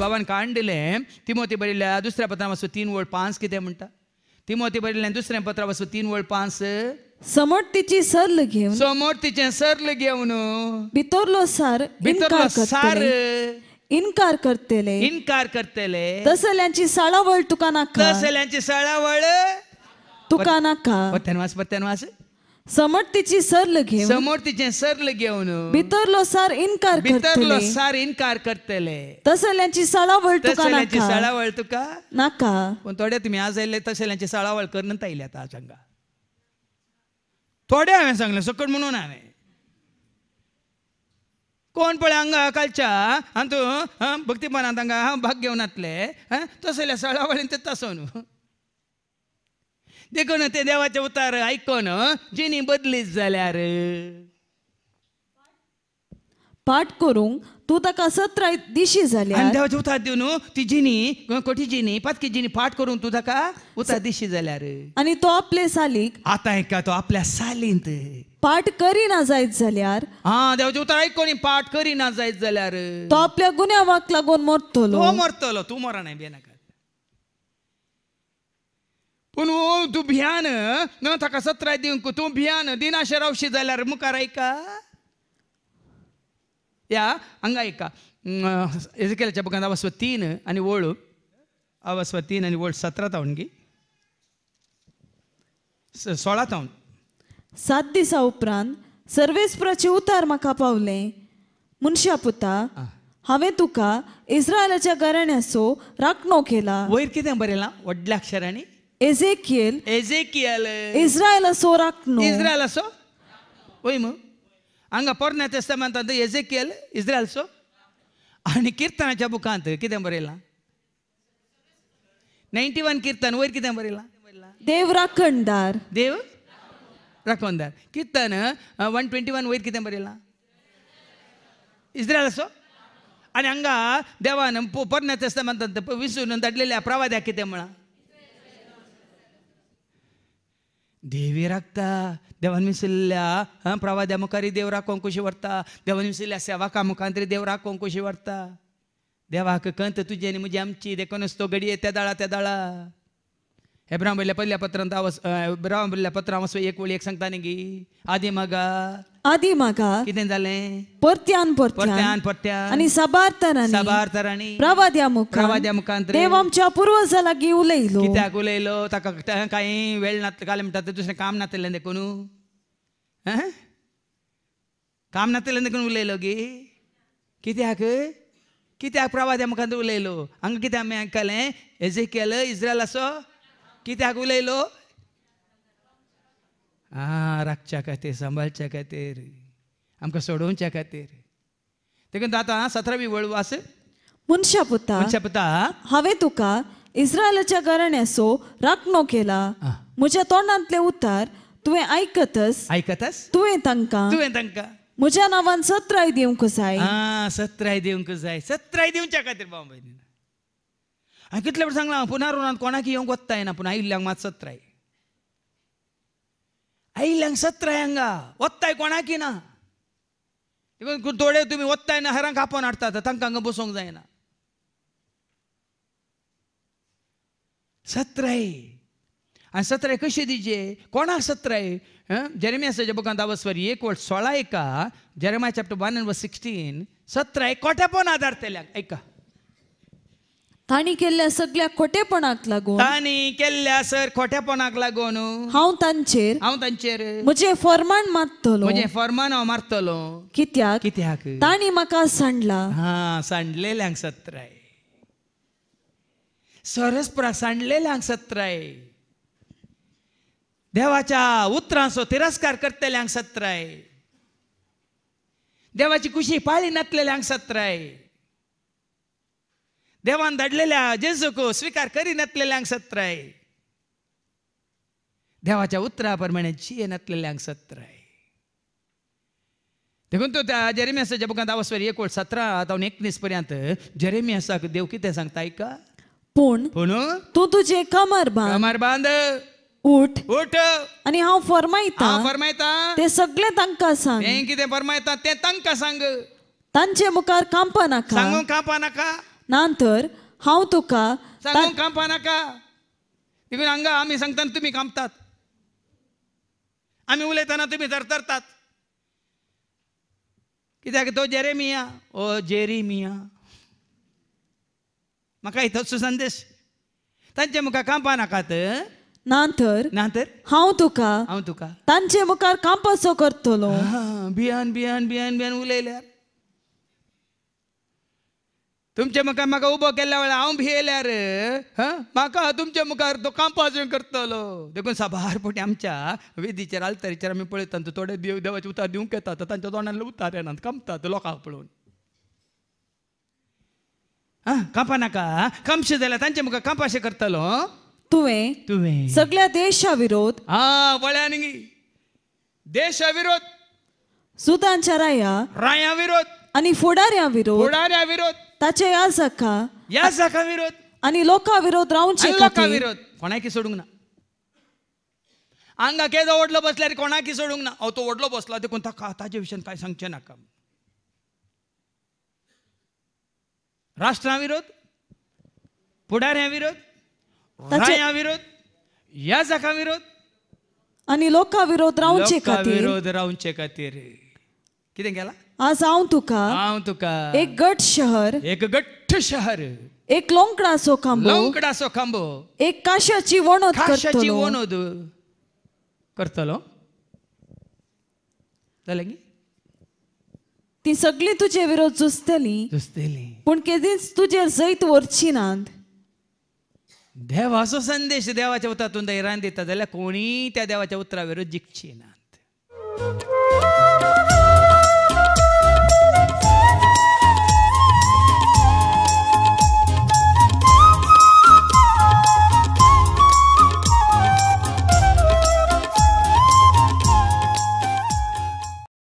भावान काण दिलें तिमोती बरयल्या दुसऱ्या पत्रां वचून तीन वळ पांच कितें म्हणटा तिमोती बरयलें दुसऱ्या पत्रां वचून तीन वळ पांच समटतीची सरल घेऊन समोर तिचें सरल घेवन भितरलो सार भितरलो सार इन्कार करतले. इन्कार करतले. तसल्यांची साळावळ तुका नाका तसल्यांची सळावळ तुका नाका पत्त्यान वाच पत्त्यान वाच समटतीची सरल घेऊन समोर तिचें सरल घेवन भितरलो सार इन्कार भितरलो करतले सार इन्कार करतले तसल्यांची साळावळ तुका तसल्यांची नाका सळावळ तुका नाका पण थोडे तुम्ही आज आयले तसल्यांची सळावळ करून आयले आता सांगा थोडे हांवें सांगलें सकट म्हणून हांवें कोण पळय हांगा कालच्या आनी तूं भक्तीपणांत हांगा हां भाग घेवन येतले तसल्या सळावळीन ते तसो न्हू देखून ते देवाचे उतार? आयकोन जिनी बदलीत जाल्यार पाठ करूंक तू ताका सतरा दिशी आनी जाल्यार देवाचे उतार दिवन ती जिनी कोठी जिनी पातकी जिनी पाठ करून तू ताका उतार दिशी जाल्यार आणि तो आपले सालीक? आतां एका तो आपल्या सालींत पाठ करीना जायत जाल्यार हा देवाचे उतार आयकोनी पाठ करिना जायत जाल्यार तो आपल्या गुन्यांवाक लागून मरतलो? तो मरतलो तूं मरा नाही बेनाका. पूण ओ, तूं भियान? न ताका सतरा दिवंक तूं भियान? दिनाशे रावशी जाल्यार मुखार ऐका या हांगा ऐका एजकेलाच्या बुकांत अवस्व तीन आनी ओळ. अवस्व तीन आनी ओळ सतरा तावन गी सोळा तावन सात दिसा उपरांत सर्वेस्पराचे उतार म्हाका पावले. मनशा पुता हांवें तुका इस्रायलाच्या घराण्याचो राखणो केला. वयर कितें बरयलां? व्हडल्या अक्षरांनी? एझेकियेल एजेकियल इस्रायलाचो राखणो इस्रायल असो वय मग हांगा पोरण्या तेस्तामेंतांत एजेकियल इस्रायलचो आनी किर्तनाच्या बुकांत कितें बरयलां नायन्टी वन किर्तन वयर कितें बरयलां देव राखणदार देव राखोनदार किर्तन वन ट्वेंटी वन वयर कितें बरयलां इस्रायल असो आनी हांगा देवान पो- पोरण्या तेस्तामेंतांत विसून धाडलेल्या प्रवाद्याक कितें म्हळां देवी राखता देवान विसरल्या देवी राखता देवान मिसुरल्या हां प्रवाद्या मुखारी देव राखोंक व्हरता देवान विसरल्या सेवाका मुखांतरी देव राखोंक कशी व्हरता देवाक कंत तुजी आनी म्हजी आमची देखूनच तो घडये त्या दाळा त्या दाळा पहिल्या पत्रांत आवाज ब्राह्मणल्या पत्रां वचो एक वळी एक सांगता आदी मागा आदी म्हाका कितें जालें परत्यान परत्यान परत्यान आणि सबार्थनांनी साबार्थरांनी प्रवाद्या मुखार प्रवाद्या मुखांतरी देव आमच्या पूर्वजा लागीं उलयलो कित्याक उलयलो ताका कांय वेळ नात काल म्हणटात ते दुसरें काम नातलें देखून हं? काम नातलें देखून उलयलो गे कित्याक कित्याक प्रवाद्या मुखांत उलयलो हांगा कित्याक आमी आयकलें हेजे केलं इस्रायल असो कित्याक उलयलो आ राखच्या खातीर सांबाळच्या खातीर आमकां सोडोवच्या खातीर. देखून आतां सतरावी वळ वास मनशा पुता. मनशा पुता हांवें तुका इस्रायलाच्या घराण्याचो राखणो केला. म्हज्या तोंडांतले उतार तुवें आयकतस? आयकतास? तुवें तांकां? तुवें तांकां? म्हज्या नांवान सत्राय दिवंक जाय. आ सत्राय दिवंक जाय. सत्राय दिवच्या खातीर बाबा हांवें कितले फावटी सांगलां पुनरुणांत कोणाक येवंक वत्ता येना पूण आयिल्ल्यांक मात सत्राय. आयिल्ल्यांक सत्राय हांगा वत्ताय कोणाक ना? इवन थोडे तुमी वत्ताय ना हेरांक आपोवन हाडटात तांकां हांगा बसोंक जायना. सत्राय. आनी सत्राय कशी दिजे? कोणाक सत्राय? जरेमियासाच्या बुकांत दावस्वर एक वर्ड सोळा एका Jeremiah chapter one and sixteen सत्राय कोट्यापण आदारतल्याक ऐका. तांणी केल्ल्या सगळ्या खोटेपणाक लागून तांणी केल्ल्या सर खोट्यापणाक लागून. हांव तांचेर हांव तांचेर. म्हजे फरमान मारतलो. म्हजें फरमान हांव मारतलो. कित्याक? कित्याक? तांणी म्हाका सांडला. हा सांडलेल्यांक सत्राय. सरस्पराक सांडलेल्यांक सत्राय. देवाच्या उतरांचो तिरस्कार करतल्यांक सत्राय. देवाची कुशी पाळी नातलेल्यांक सत्राय. देवान धाडलेल्या जेजूक स्वीकार करी नातलेल्यांक सत्राय देवाच्या उतरा प्रमाणे जिये नातलेल्यांक सत्राय देखून तो त्या जेरेमियासाच्या बुकांत आवस्वर एक वळ सतरा जावन एकवीस पर्यंत जेरेमियासाक देव कितें सांगता ऐका? पूण पूण? तूं तुजे कमर बांद. कामार बांद. उठ. उठ. आनी हांव फरमायता. हांव फरमायता. ते सगळे तांकां सांग. तें कितें फरमायता तें तांकां सांग. तांचे मुखार कांपा नाका. सांगूंक कापा नाका. नांतर हांव तुका सांगून कांपा नाका देखून हांगा आमी सांगतना तुमी कांपतात आमी उलयतना तुमी धरतरतात कित्याक तो जेरेमिया ओ जेरिमिया म्हाका इतोचो संदेश तांचे मुखार कांपा नाकात नांतर ना तर हांव तुका हांव तुका तांचे मुखार कांपाचो करतलो हा, भियान भियान भियान भियान उलयल्यार तुमच्या मुखार म्हाका उबो केल्या वेळार हांव भियेल्यार हा? म्हाका तुमच्या मुखार तो कांपाचें करतलो. देखून साबार पोटी आमच्या वेदीचेर आलतारीचेर आमी पळयतात थोडे देव देवाचे उतार दिवंक येतात तर तांच्या तोंडांतले उतार येनात कांपतात लोकांक पळोवन हा? कांपा नाका? कांपशे जाल्यार तांच्या मुखार कांपाशें करतलो तुवें तुवें. सगळ्या देशा विरोध हा वळ्यानी देशा विरोध सुतांच्या राया राया विरोध आनी फुडाऱ्या विरोध फुडाऱ्या विरोध ताचे याजका या जाका विरोध आनी लोकां विरोध रावचे लोकां विरोध कोणाकी सोडूंक ना हांगा केदो वडलो बसल्यार कोणाकी सोडूंक ना अहो तो वडलो बसला देखून ताका ताचे विशयान कांय सांगचें नाका राष्ट्रा विरोध फुडाऱ्या विरोध ताचे- राया विरोध या जाका विरोध आनी लोकां विरोध रावचे खातीर विरोध रावचे खातीर कितें केला आज हांव तुका हांव तुका एक गट शहर एक गठ्ठ शहर एक लोंकडाचो खांबो लंकडाचो खांबो एक काश्याची वणत काशाची वनोद करतलो? जालें गी ती सगळी तुजे विरोध झुजतली दुसतेली पूण केदींच तुजेर जैत व्हरची नात देवाचो संदेश देवाच्या उतरातून धैर्यान दिता जाल्यार कोणी त्या देवाच्या उतरा विरोध जिखची नात